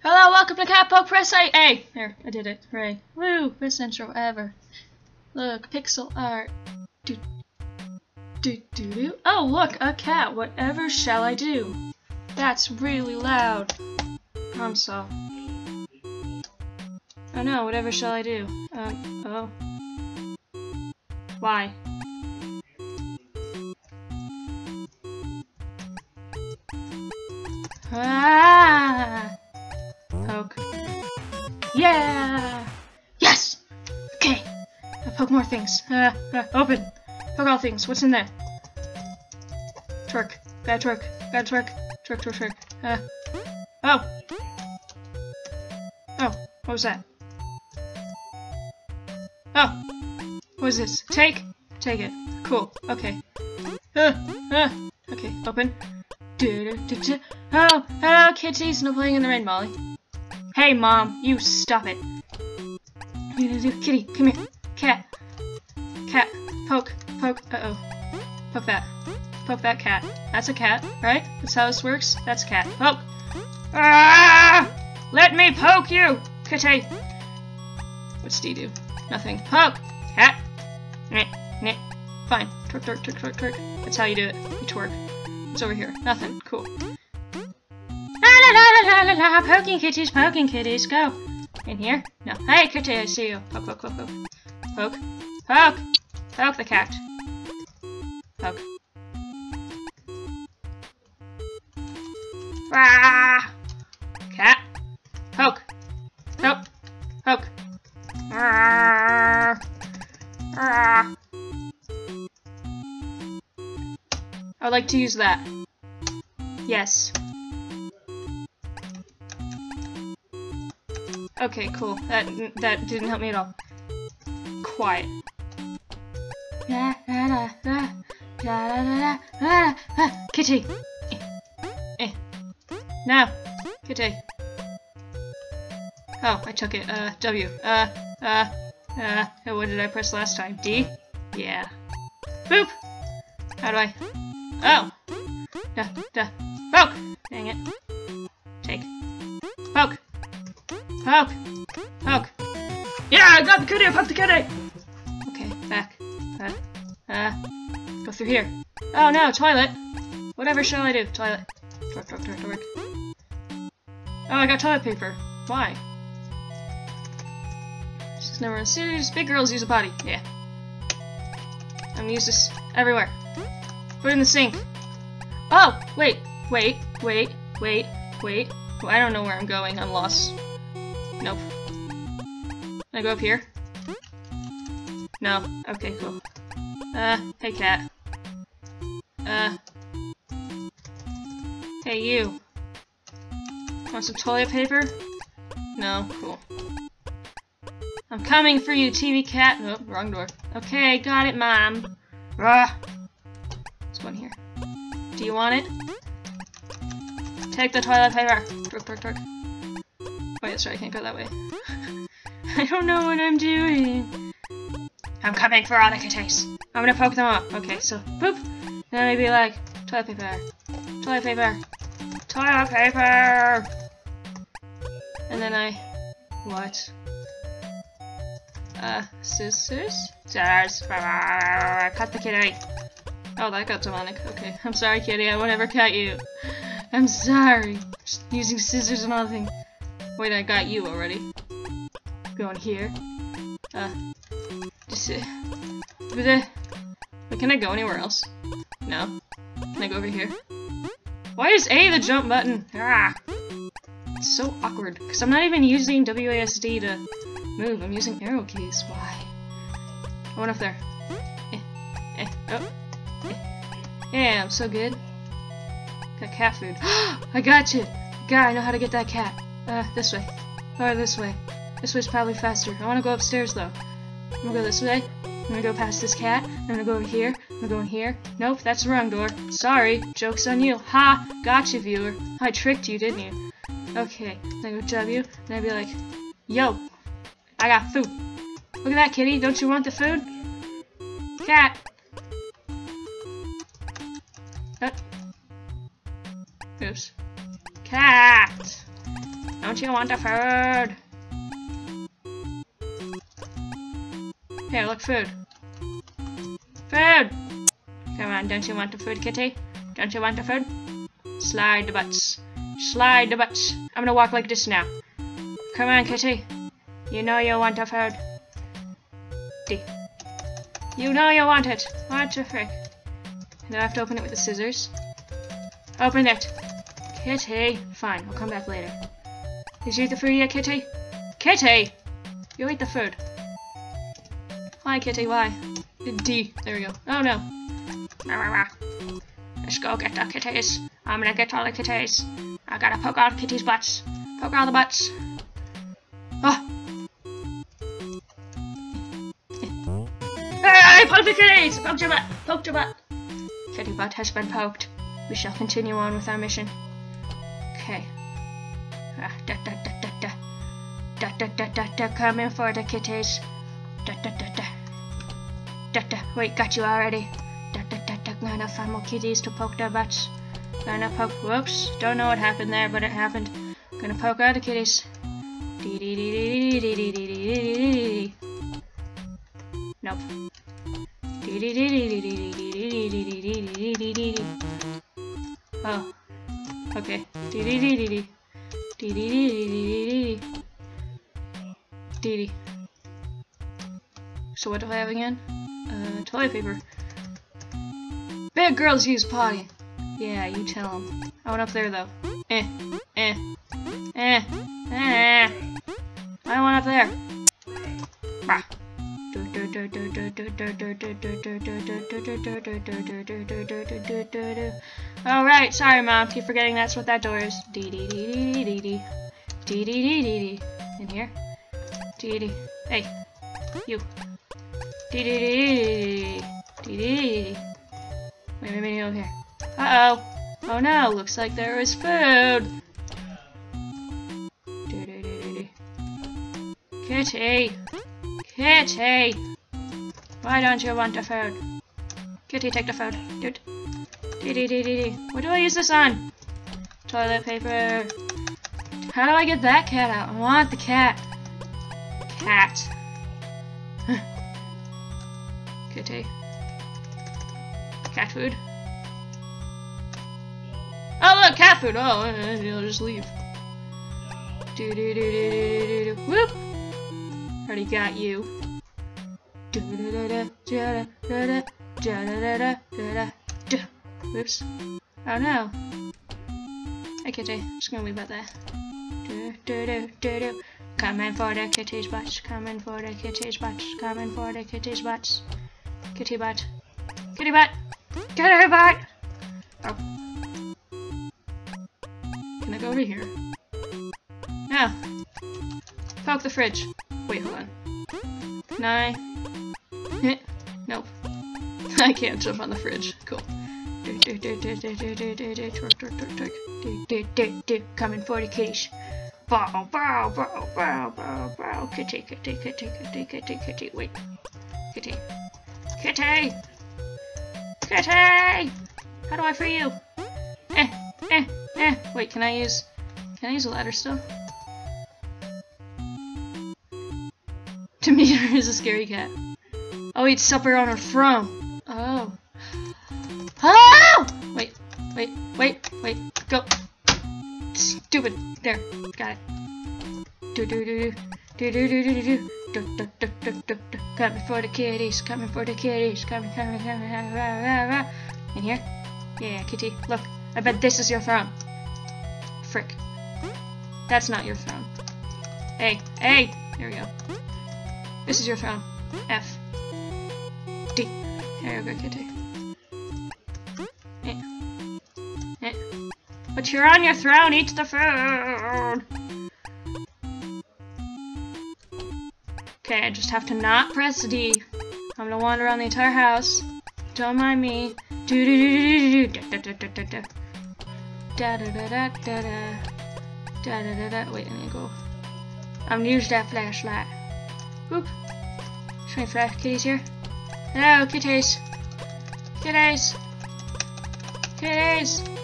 Hello, welcome to Cat Poke Press A. A. There, I did it. Hooray. Woo, best intro ever. Look, pixel art. Do, do, do, do. Oh, look, a cat. Whatever shall I do? That's really loud. I'm so. Oh no, whatever shall I do? Um, oh. Why? Ah! Poke. Yeah! Yes! Okay. I poke more things. Uh, uh, open. Poke all things. What's in there? Twerk. Gotta twerk. Gotta twerk. Twerk, twerk, twerk. Uh. Oh! Oh, what was that? Oh! What is this? Take? Take it. Cool. Okay. Uh, uh. Okay, open. Do, do, do, do. Oh, hello, kitties. No playing in the rain, Molly. Hey, Mom, you stop it. Kitty, come here. Cat. Cat. Poke. Poke. Uh-oh. Poke that. Poke that cat. That's a cat, right? That's how this works? That's a cat. Poke. Ah! Let me poke you! Kitty! What's D do? Nothing. Poke! Cat! Nyeh, nyeh. Fine. Twerk, twerk, twerk, twerk, twerk. That's how you do it. You twerk. What's over here? Nothing. Cool. La la! Poking kitties, poking kitties, go! In here? No. Hey, kitty, I see you. Poke, poke, poke, poke. Poke. Poke! Poke the cat. Poke. Ah! Cat. Poke. Poke. Poke. Ah! Ah! I'd like to use that. Yes. Okay, cool. That that didn't help me at all. Quiet. Kitty. Eh. eh. No. Kitty. Oh, I took it. Uh, W. Uh, uh, uh, what did I press last time? D? Yeah. Boop! How do I? Oh! Duh, duh. Poke! Dang it. Take. Poke! Poke! Yeah, I got the kitty! I popped the kitty! Okay, back. Uh, uh, go through here. Oh no, toilet! Whatever shall I do? Toilet. Twerk, twerk, twerk, twerk. Oh, I got toilet paper. Why? Just never in series. Big girls use a potty. Yeah. I'm gonna use this everywhere. Put it in the sink. Oh, wait, wait, wait, wait, wait. Well, I don't know where I'm going. I'm lost. Nope. Can I go up here? No. Okay, cool. Uh, hey cat. Uh. Hey you. Want some toilet paper? No? Cool. I'm coming for you, TV cat. Oh, wrong door. Okay, got it, mom. Rah. There's one here. Do you want it? Take the toilet paper. Twerk, twerk, twerk. Wait, that's right, I can't go that way. I don't know what I'm doing. I'm coming for all the kitties. I'm gonna poke them up. Okay, so, boop. Then I'd be like, toilet paper. Toilet paper. Toilet paper! And then I... What? Uh, scissors? Scissors. Cut the kitty. Oh, that got demonic. Okay, I'm sorry, kitty. I won't ever cut you. I'm sorry. Just using scissors and nothing. Wait, I got you already. Going here. Uh, just uh, Wait, can I go anywhere else? No. Can I go over here? Why is A the jump button? Ah! It's so awkward, because I'm not even using WASD to move. I'm using arrow keys. Why? I went up there. Eh, eh, oh. Eh. Yeah, I'm so good. Got cat food. I got you! God, I know how to get that cat. Uh, this way. Or this way. This way's probably faster. I want to go upstairs, though. I'm gonna go this way. I'm gonna go past this cat. I'm gonna go over here. I'm gonna go in here. Nope, that's the wrong door. Sorry. Joke's on you. Ha! Gotcha, viewer. I tricked you, didn't you? Okay. Then I go W, and I'd be like, Yo! I got food. Look at that, kitty. Don't you want the food? Cat! Uh. Oops. Cat! Don't you want the food? Here, look, food. Food! Come on, don't you want the food, kitty? Don't you want the food? Slide the butts. Slide the butts. I'm gonna walk like this now. Come on, kitty. You know you want the food. D. You know you want it. What the frick? Now I have to open it with the scissors. Open it. Kitty. Fine, I'll come back later. Did you eat the food yet, Kitty? Kitty! You ate the food. Why, Kitty, why? D. There we go. Oh no. Let's go get the kitties. I'm gonna get all the kitties. I gotta poke the kitties' butts. Poke all the butts. Oh! Hey, poke the kitties! Poke your butt! Poke your butt! Kitty butt has been poked. We shall continue on with our mission. Okay. Ah, da da da da da. Da da da da da. Coming for the kitties. Da da da da. Da da. Wait, got you already. Da da da da. Gonna find more kitties to poke their butts. Gonna poke. Whoops. Don't know what happened there, but it happened. Gonna poke the kitties. Dee dee dee dee dee dee dee dee dee dee dee. Nope. Dee dee dee dee dee dee dee dee dee dee dee dee dee dee dee. Oh. Okay. Dee. So what do I have again? Uh, toilet paper. Big girls use potty. Yeah, you tell them. I went up there though. Eh, eh, eh, eh. I went up there. Bah. Alright, sorry mom, keep forgetting that's what that door is. Dee dee dee dee. Dee dee dee dee dee. In here. Dee dee. Hey. You. Dee dee dee dee dee dee. Wait, wait, wait, over here. Uh oh. Oh no, looks like there is food. Dee dee dee dee. Kitty. Kitty. Why don't you want the food? Kitty, take the food. Dude. Dee dee dee dee dee. What do I use this on? Toilet paper. How do I get that cat out? I want the cat. Cat. Kitty. Cat food. Oh look, cat food. Oh, I'll just leave. Do do do do do do do. Whoop. Already got you. Do da da da da da da da da. Whoops. Oh no. Hey kitty, just gonna leave it there. Do do do do. Coming for the kitty's butts. Coming for the kitty's butts. Coming for the kitty's butts. Kitty butt. Kitty butt. Kitty butt. Oh. Can I go over here? No. Poke the fridge. Wait, hold on. Can I? Eh. nope. I can't jump on the fridge. Cool. Coming for the kitties. Bow, bow, bow, bow, bow, bow. Kitty, kitty, kitty, kitty, kitty, kitty. Wait. Kitty. Kitty! Kitty! How do I free you? Eh, eh, eh. Wait, can I use... Can I use a ladder still? Demeter is a scary cat. Oh, eats supper on her throne. Oh. Oh! Wait, wait, wait, wait. Go. Stupid. There. Got it. Do do do do do do do do do. Do, do, do, do, do, do. Coming for the kitties, coming for the kitties, coming, coming, coming, coming, rah, rah, rah. In here? Yeah, kitty. Look, I bet this is your throne. Frick. That's not your throne. Hey, hey! There we go. This is your throne. F. D. There you go, kitty. But you're on your throne, eat the food! Okay, I just have to not press D. I'm gonna wander around the entire house. Don't mind me. Do do do do do do da da da da da da da da da da da da da. Wait, let me go. I'm gonna use that flashlight. Whoop. Show me flash kitties here. Hello, kitties. Kitties. Kitties.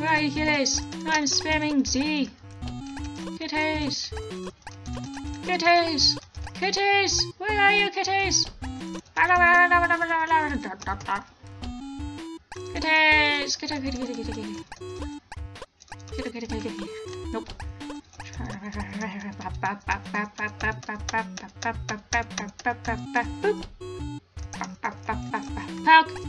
Where are you, kitties? I'm spamming D. Kitties! Kitties! Kitties! Where are you, kitties? Kitties! Nope. Poke.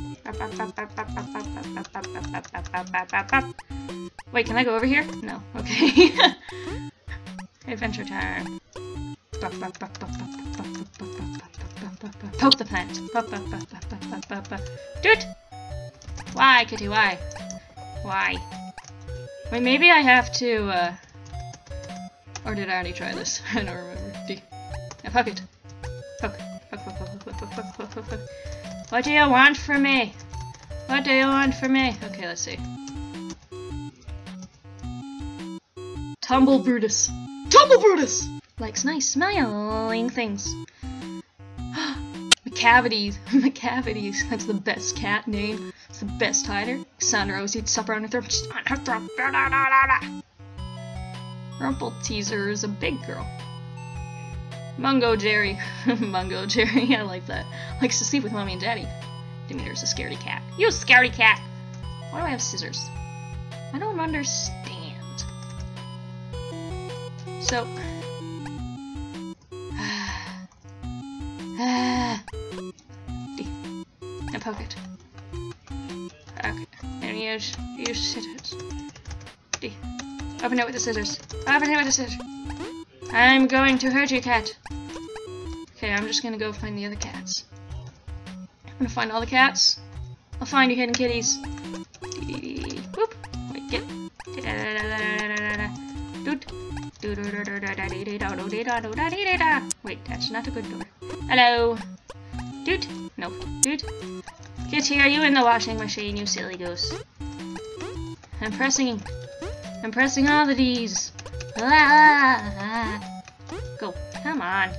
Wait, can I go over here? No. Okay. Adventure time. Poke the plant. Dude! Why, kitty, why? Why? Wait, maybe I have to, uh... Or did I already try this? I don't remember. D. Yeah, poke it. Poke. Poke, poke, poke, poke, poke, poke, poke, poke, poke. What do you want from me? What do you want from me? Okay, let's see. Tumblebrutus. Tumble Brutus! Likes nice smiling things. Macavity's. Macavity's. That's the best cat name. It's the best hider. Cassandra always eats supper on her throat. She's on her throat. Rumple Teaser is a big girl. Mungojerrie. Mungojerrie, I like that. Likes to sleep with mommy and daddy. Demeter's a scaredy cat. You scaredy cat! Why do I have scissors? I don't understand. So... I poke it. Okay. And use, use scissors. D. Open it with the scissors. Open it with the scissors. I'm going to hurt you, cat. Okay, I'm just gonna go find the other cats. I'm gonna find all the cats. I'll find you hidden kitties. Whoop. Wait, get. Wait, that's not a good door. Hello. Dude. No. Dude. Kitty, are you in the washing machine, you silly goose? I'm pressing. I'm pressing all the D's. Ah, go. Come on.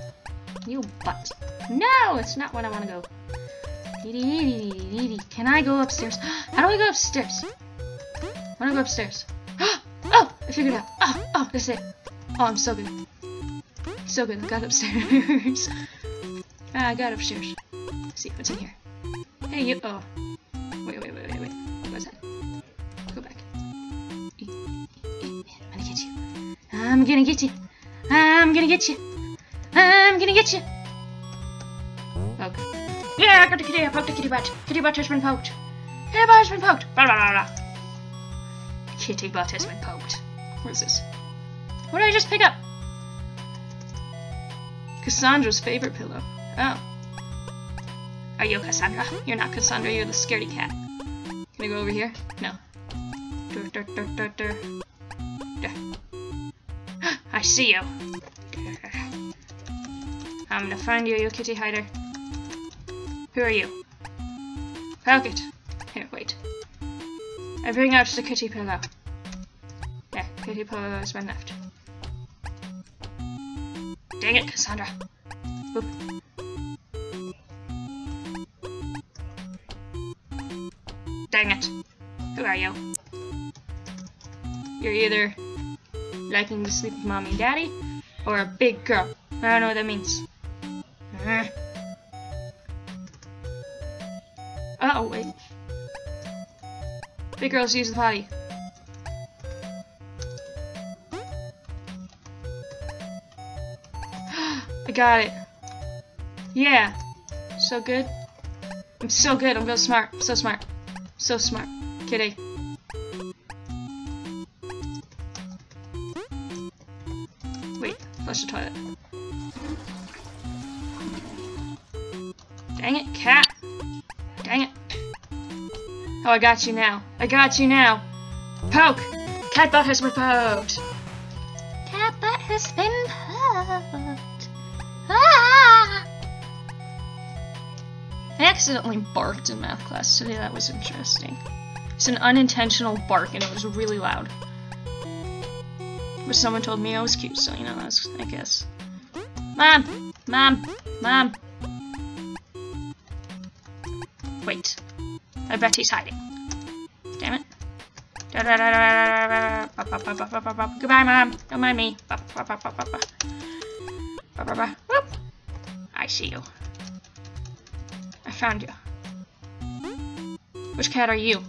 You butt. No, it's not what I want to go. Can I go upstairs? How do I go upstairs? I want to go upstairs. Oh, I figured it out. Oh, oh, that's it. Oh, I'm so good. So good. I got upstairs. ah, I got upstairs. Let's see what's in here. Hey, you. Oh. Wait, wait, wait, wait, wait. What was that? Go back. I'm gonna get you. I'm gonna get you. I'm gonna get you. Gonna get you. Okay. Yeah, I got the kitty. I poked the kitty butt. Kitty butt has been poked. Kitty butt has been poked. Blah, blah, blah, blah. Kitty butt has been poked. What is this? What did I just pick up? Cassandra's favorite pillow. Oh. Are you Cassandra? You're not Cassandra, you're the scaredy cat. Can I go over here? No. Dur, dur, dur. I see you. I'm gonna find you, you kitty hider. Who are you? Poke it. Here, wait. I bring out the kitty pillow. Yeah, kitty pillow is my left. Dang it, Cassandra. Oop. Dang it. Who are you? You're either liking to sleep with mommy and daddy, or a big girl. I don't know what that means. Girls use the potty. I got it. Yeah. So good. I'm so good. I'm so smart. So smart. So smart. Kitty. Wait. Flush the toilet. Dang it, cat. Oh, I got you now. I got you now. Poke! Cat butt has been poked. Cat butt has been poked. Ah! I accidentally barked in math class today. That was interesting. It's an unintentional bark, and it was really loud. But someone told me I was cute, so you know, I guess. Mom! Mom! Mom! I bet he's hiding. Damn it. Goodbye, Mom. Don't mind me. I see you. I found you. Which cat are you?